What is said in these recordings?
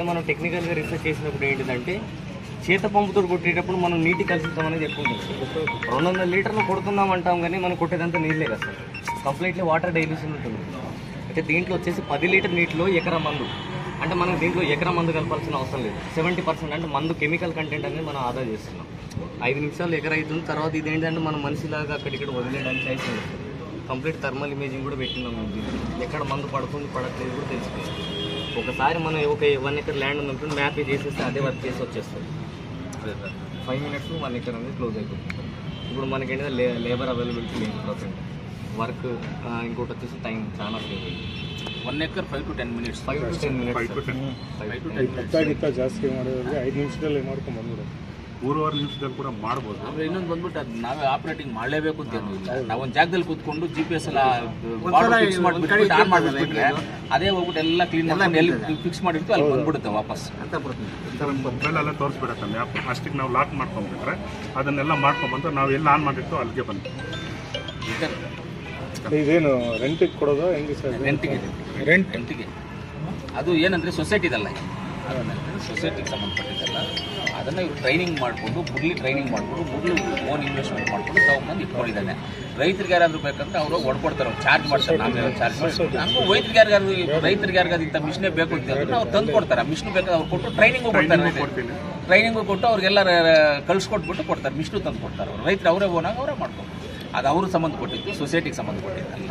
అంటే మనం టెక్నికల్గా రీసెర్చ్ చేసినప్పుడు ఏంటిదంటే చేత పంపుతో కొట్టేటప్పుడు మనం నీటి కలుషితం అనేది ఎక్కువ ఉంటుంది. రెండు వందల లీటర్లు కొడుతున్నాం అంటాం కానీ మనం కొట్టేదంతా నీళ్ళే కదా సార్. కంప్లీట్లీ వాటర్ డైల్యూషన్ ఉంటుంది. అయితే దీంట్లో వచ్చేసి పది లీటర్ నీటిలో ఎకరా మందు. అంటే మనం దీంట్లో ఎకరా మందు కలపాల్సిన అవసరం లేదు. సెవెంటీ పర్సెంట్ అంటే మందు కెమికల్ కంటెంట్ అనేది మనం ఆదా చేస్తున్నాం. ఐదు నిమిషాలు ఎకర అవుతుంది. తర్వాత ఇది ఏంటంటే మనం మనిషిలాగా అక్కడిక్కడ వదిలేయడానికి అయితే కంప్లీట్ థర్మల్ ఇమేజింగ్ కూడా పెట్టినాం మేము దీంట్లో. ఎక్కడ మందు పడుతుంది పడట్లేదు కూడా తెలుసుకోవచ్చు ఒకసారి మనం ఒక వన్ ఎకర్ ల్యాండ్ ఉన్నప్పుడు మ్యాప్ చేసేస్తే అదే వర్క్ చేసి వచ్చేస్తుంది ఫైవ్ మినిట్స్ వన్ ఎకర్ అనేది క్లోజ్ అయిపోతుంది ఇప్పుడు మనకి ఏంటంటే లే లేబర్ అవైలబిలిటీ లేదు ప్రజెంట్ వర్క్ ఇంకోటి వచ్చేసి టైం చాలా సేవ్ అయింది one acre five to ten minutes five to ten five to minutes ten five to ಈ ಟೆನ್ ಭತ್ತ ಗಿತ್ತ ಜಾಸ್ತಿ ಮಾಡೋರಿಗೆ ಐದು ನಿಮಿಷದಲ್ಲಿ ಮಾಡ್ಕೊಂಡು ಬಂದ್ಬಿಡೋದು ಮೂರುವರೆ ನಿಮಿಷದಲ್ಲಿ ಕೂಡ ಮಾಡ್ಬೋದು. ಆದ್ರೆ ಇನ್ನೊಂದು ಬಂದ್ಬಿಟ್ಟು ಅದು ನಾವೇ ಆಪರೇಟಿಂಗ್ ಮಾಡಲೇಬೇಕು ಅಂತ ಏನು ಇಲ್ಲ. ನಾವು ಒಂದು ಜಾಗದಲ್ಲಿ ಕೂತ್ಕೊಂಡು ಜಿ ಪಿ ಎಸ್ ಎಲ್ಲ ಫಿಕ್ಸ್ ಮಾಡಿಬಿಟ್ಟು ಆನ್ ಮಾಡಿಬಿಟ್ರೆ ಅದೇ ಹೋಗ್ಬಿಟ್ಟು ಎಲ್ಲ ಕ್ಲೀನ್ ಮಾಡಿ ಎಲ್ಲಿ ಫಿಕ್ಸ್ ಮಾಡಿರ್ತೀವಿ ಅಲ್ಲಿ ಬಂದ್ಬಿಡುತ್ತೆ ವಾಪಸ್. ಅಂತ ಮೊಬೈಲೆಲ್ಲ ತೋರಿಸ್ಬಿಡತ್ತೆ ಮ್ಯಾಪ್ ಅಷ್ಟಕ್ಕೆ ನಾವು ಲಾಕ್ ಮಾಡ್ಕೊಂಡ್ಬಿಟ್ರೆ ಅದನ್ನೆಲ್ಲ ಮಾಡ್ಕೊಂಡ್ಬಂದು ನಾವು ಎಲ್ಲಿ ಆನ್ ಮಾಡಿರ್ತೋ ಅಲ್ಲಿಗೆ ಬಂದು ಇದೇನು ರೆಂಟಿಗೆ ಕೊಡೋದು? ಹೆಂಗೆ ಸರ್? ರೆಂಟಿಗೆ ರೆಂಟ್ ರೆಂಟಿಗೆ ಅದು ಏನಂದ್ರೆ ಸೊಸೈಟಿದಲ್ಲ ಸೊಸೈಟಿಗೆ ಸಂಬಂಧಪಟ್ಟಿದ್ದಲ್ಲ ಅದನ್ನು ಇವ್ರು ಟ್ರೈನಿಂಗ್ ಮಾಡಿಕೊಂಡು ಮುರ್ಲಿ ಟ್ರೈನಿಂಗ್ ಮಾಡಿಕೊಂಡು ಮುರ್ಲಿ ಓನ್ ಇನ್ವೆಸ್ಟ್ಮೆಂಟ್ ಮಾಡ್ಕೊಂಡು ತಗೊಂಡ್ಬಂದು ಇಟ್ಕೊಂಡಿದ್ದಾನೆ. ರೈತರಿಗೆ ಯಾರಾದರೂ ಬೇಕಂದ್ರೆ ಅವರು ಹೊಡ್ಕೊಡ್ತಾರೆ ಚಾರ್ಜ್ ಮಾಡ್ತಾರೆ ನಾವೇನೋ ಚಾರ್ಜ್ ಮಾಡ್ತಾರೆ ಹಂಗೂ ರೈತರಿಗೆ ಯಾರಿಗಾದ್ರು ರೈತರಿಗೆ ಯಾರಿಗಾದ್ರು ಇಂಥ ಮಿಷನೇ ಬೇಕು ಅಂತ ಹೇಳಿದ್ರೆ ಅವ್ರು ತಂದು ಕೊಡ್ತಾರೆ. ಮಿಷಿನ್ ಬೇಕಾದ್ರೆ ಅವ್ರು ಕೊಟ್ಟು ಟ್ರೈನಿಂಗು ಕೊಡ್ತಾರೆ ಟ್ರೈನಿಂಗ್ ಟ್ರೈನಿಂಗು ಕೊಟ್ಟು ಅವ್ರಿಗೆಲ್ಲ ಕಳ್ಸಿಕೊಟ್ಬಿಟ್ಟು ಕೊಡ್ತಾರೆ. ಮಿಷನು ತಂದು ಕೊಡ್ತಾರೆ ಅವರು. ರೈತರು ಅವರೇ ಓನಾಗ ಅವರೇ ಮಾಡ್ಕೊಂಡು ಅದು ಅವ್ರಿಗೆ ಸಂಬಂಧಪಟ್ಟಿದ್ದು ಸೊಸೈಟಿಗೆ ಸಂಬಂಧಪಟ್ಟಿದ್ದಲ್ಲ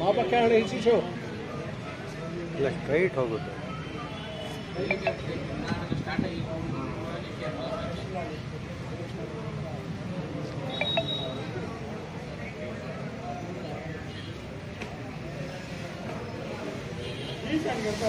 ಮಾಪಕ್ಕೆ ಹಣ ಹೆಚ್ಚಿಸು ಇಲ್ಲ ಸ್ಟ್ರೈಟ್ ಹೋಗುತ್ತೆ ಈ ಸಂಗೀತ